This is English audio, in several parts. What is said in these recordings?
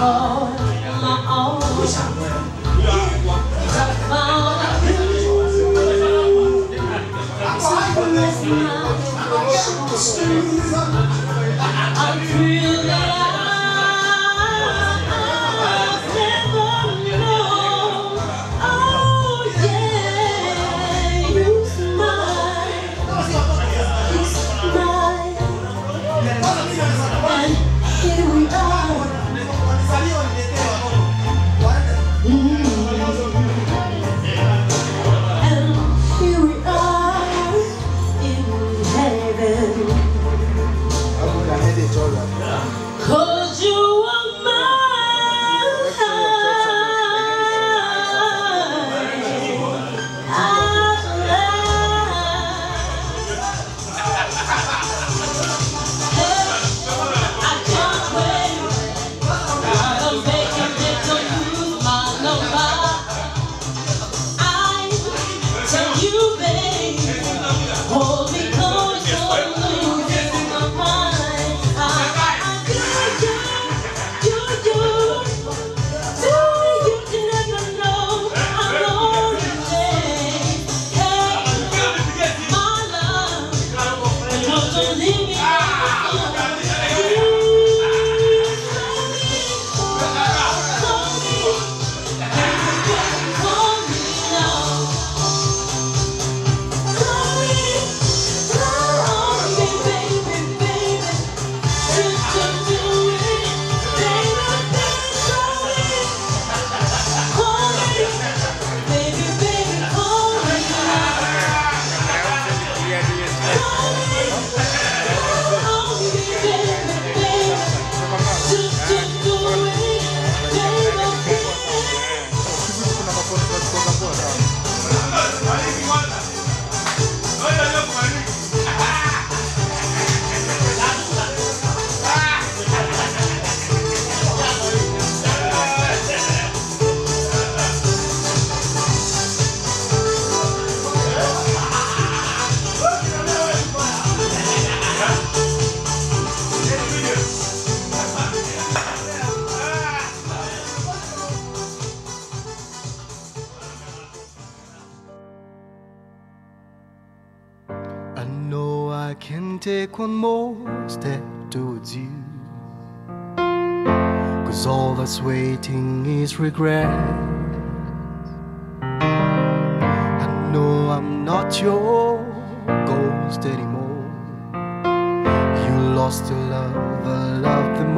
Oh, my own. take one more step towards you. Cause all that's waiting is regret. I know I'm not your ghost anymore. You lost the love I loved the most.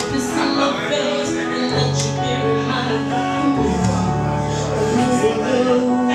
Thank you.